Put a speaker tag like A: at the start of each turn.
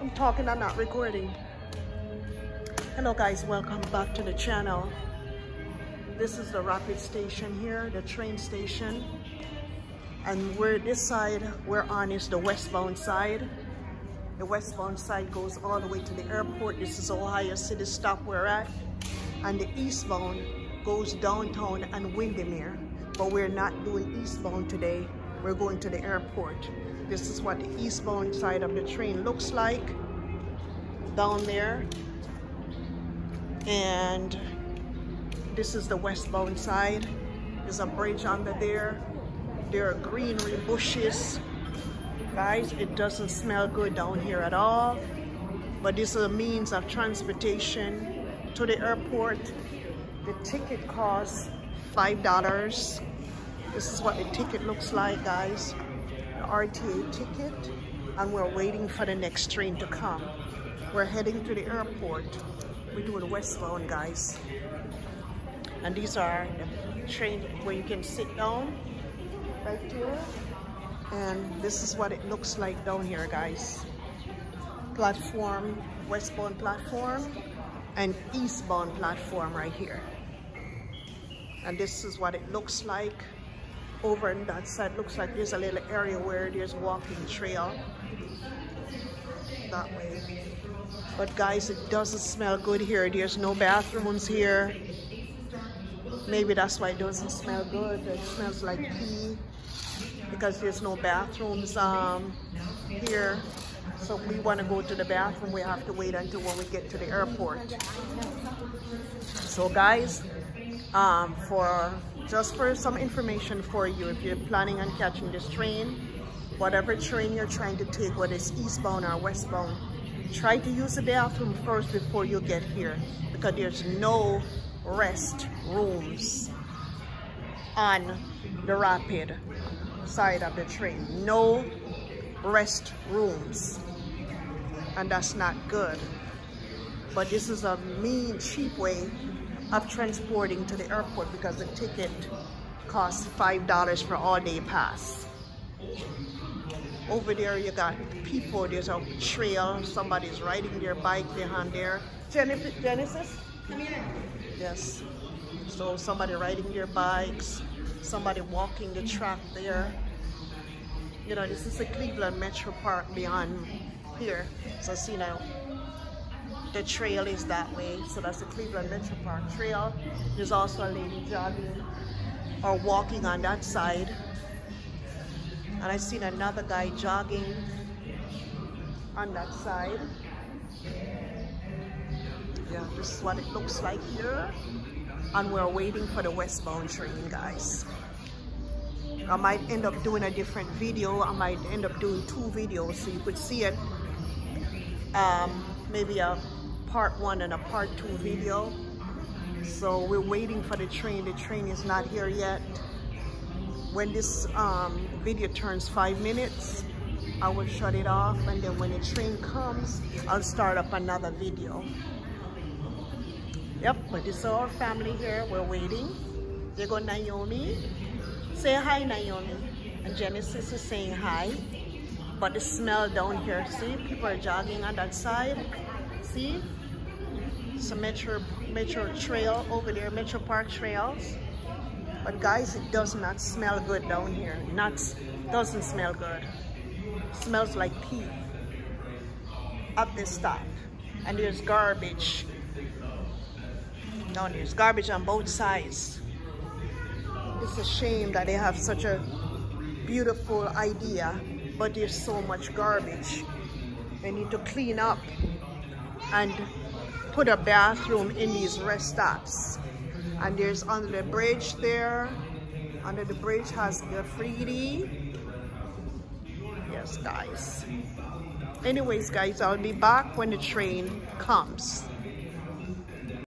A: I'm talking, I'm not recording. Hello guys, welcome back to the channel. This is the Rapid station here, the train station. And we're this side we're on is the westbound side. The westbound side goes all the way to the airport. This is Ohio City stop we're at. And the eastbound goes downtown and Windermere. But we're not doing eastbound today. We're going to the airport. This is what the eastbound side of the train looks like down there. And this is the westbound side. There's a bridge under there. There are greenery bushes. Guys, it doesn't smell good down here at all. But this is a means of transportation to the airport. The ticket costs $5. This is what the ticket looks like, guys. The RTA ticket. And we're waiting for the next train to come. We're heading to the airport. We're doing westbound, guys. And these are the train where you can sit down right there. And this is what it looks like down here, guys. Platform, westbound platform, and eastbound platform right here. And this is what it looks like over on that side looks like there's a little area where there's walking trail. That way. But guys it doesn't smell good here. There's no bathrooms here. Maybe that's why it doesn't smell good. It smells like pee because there's no bathrooms um, here. So if we want to go to the bathroom. We have to wait until when we get to the airport. So guys um, for just for some information for you if you're planning on catching this train whatever train you're trying to take whether it's eastbound or westbound try to use the bathroom first before you get here because there's no rest rooms on the rapid side of the train. No rest rooms. And that's not good. But this is a mean cheap way of transporting to the airport because the ticket costs $5 for all day pass. Over there you got people, there's a trail, somebody's riding their bike behind there. Genesis, Genesis? Come here. Yes. So somebody riding their bikes, somebody walking the track there. You know, this is the Cleveland Metro Park beyond here. So see now, the trail is that way. So that's the Cleveland Metro Park Trail. There's also a lady jogging or walking on that side. And I've seen another guy jogging on that side. Yeah, this is what it looks like here. And we're waiting for the westbound train, guys. I might end up doing a different video. I might end up doing two videos so you could see it. Um, maybe a part one and a part two video. So we're waiting for the train. The train is not here yet. When this um, video turns five minutes, I will shut it off. And then when the train comes, I'll start up another video. Yep, but is our family here. We're waiting. There go Naomi. Say hi, Naomi. And Genesis is saying hi. But the smell down here, see, people are jogging on that side. See? A Metro, Metro Trail over there, Metro Park Trails. But guys, it does not smell good down here. Not, doesn't smell good. Smells like pee at this stop. And there's garbage. No, there's garbage on both sides. It's a shame that they have such a beautiful idea, but there's so much garbage. They need to clean up and put a bathroom in these rest stops. And there's under the bridge there, under the bridge has graffiti. Yes, guys. Anyways, guys, I'll be back when the train comes.